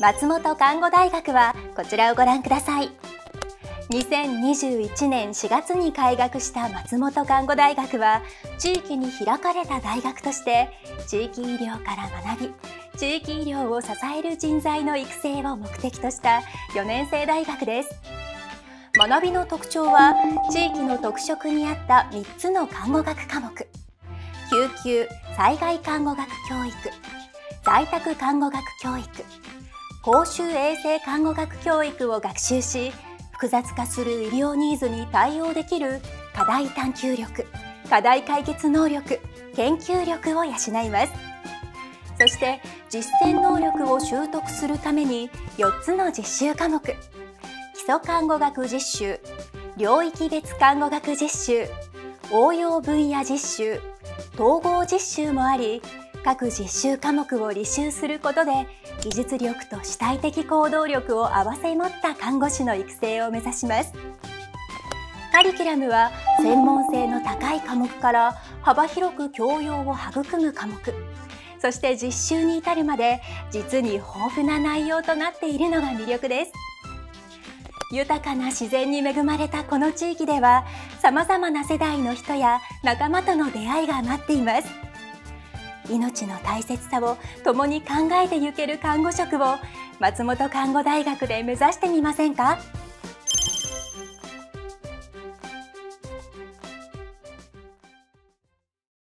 松本看護大学はこちらをご覧ください。2021年4月に開学した松本看護大学は地域に開かれた大学として地域医療から学び地域医療を支える人材の育成を目的とした4年生大学です。学びの特徴は地域の特色に合った3つの看護学科目。救急災害看護学教育在宅看護学教育。公衆衛生看護学教育を学習し複雑化する医療ニーズに対応できる課題探求力課題解決能力研究力を養います。そして実践能力を習得するために4つの実習科目。基礎看護学実習領域別看護学実習応用分野実習統合実習もあり各実習科目を履修することで技術力と主体的行動力を併せ持った看護師の育成を目指します。カリキュラムは専門性の高い科目から幅広く教養を育む科目。そして実習に至るまで実に豊富な内容となっているのが魅力です。豊かな自然に恵まれたこの地域では様々な世代の人や仲間との出会いが待っています。命の大切さを共に考えてゆける看護職を松本看護大学で目指してみませんか？